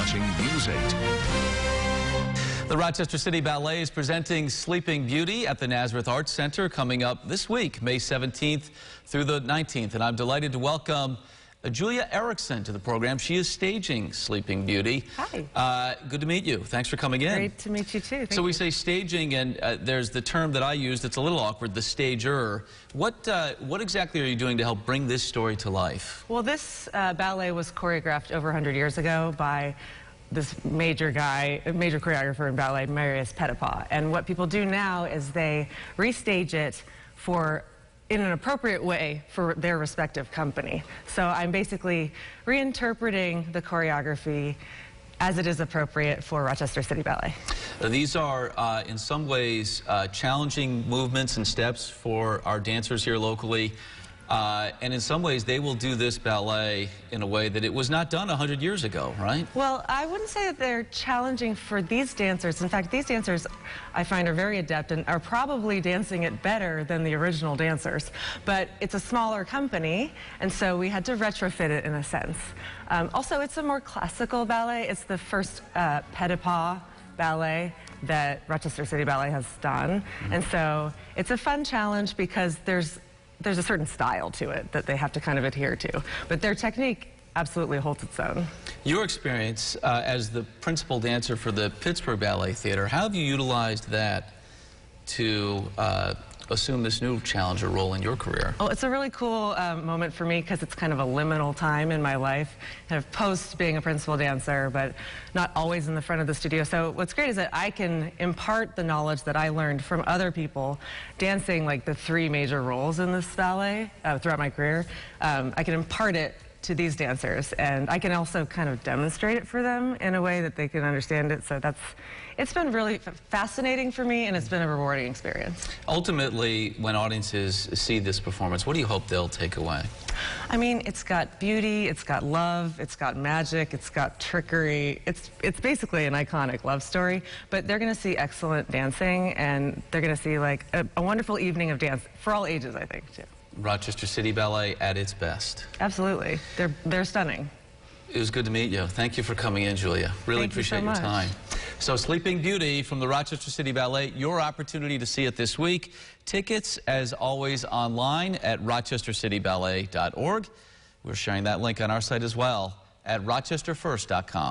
watching News 8. The Rochester City Ballet is presenting Sleeping Beauty at the Nazareth Arts Center coming up this week, May 17th through the 19th. And I'm delighted to welcome Julia Erickson to the program. She is staging Sleeping Beauty. Hi. Uh, good to meet you. Thanks for coming in. Great to meet you too. Thank so we you. say staging, and uh, there's the term that I used. It's a little awkward. The stager. What uh, what exactly are you doing to help bring this story to life? Well, this uh, ballet was choreographed over 100 years ago by this major guy, a major choreographer in ballet, Marius Petipa. And what people do now is they restage it for in an appropriate way for their respective company. So I'm basically reinterpreting the choreography as it is appropriate for Rochester City Ballet. These are, uh, in some ways, uh, challenging movements and steps for our dancers here locally. Uh, and in some ways, they will do this ballet in a way that it was not done 100 years ago, right? Well, I wouldn't say that they're challenging for these dancers. In fact, these dancers I find are very adept and are probably dancing it better than the original dancers. But it's a smaller company, and so we had to retrofit it in a sense. Um, also, it's a more classical ballet. It's the first uh, Petipa ballet that Rochester City Ballet has done. And so it's a fun challenge because there's there's a certain style to it that they have to kind of adhere to. But their technique absolutely holds its own. Your experience uh, as the principal dancer for the Pittsburgh Ballet Theater, how have you utilized that to uh, assume this new challenger role in your career? Well, it's a really cool um, moment for me because it's kind of a liminal time in my life, kind of post being a principal dancer, but not always in the front of the studio. So what's great is that I can impart the knowledge that I learned from other people dancing like the three major roles in this ballet uh, throughout my career. Um, I can impart it to these dancers and I can also kind of demonstrate it for them in a way that they can understand it. So that's it's been really fascinating for me and it's been a rewarding experience. Ultimately, when audiences see this performance, what do you hope they'll take away? I mean it's got beauty it's got love it's got magic it's got trickery. It's it's basically an iconic love story but they're going to see excellent dancing and they're going to see like a, a wonderful evening of dance for all ages I think too Rochester City Ballet at its best. absolutely they're they're stunning It was good to meet you. Thank you for coming in, Julia. Really Thank you so appreciate your time. So, Sleeping Beauty from the Rochester City Ballet, your opportunity to see it this week. Tickets, as always, online at rochestercityballet.org. We're sharing that link on our site as well at rochesterfirst.com.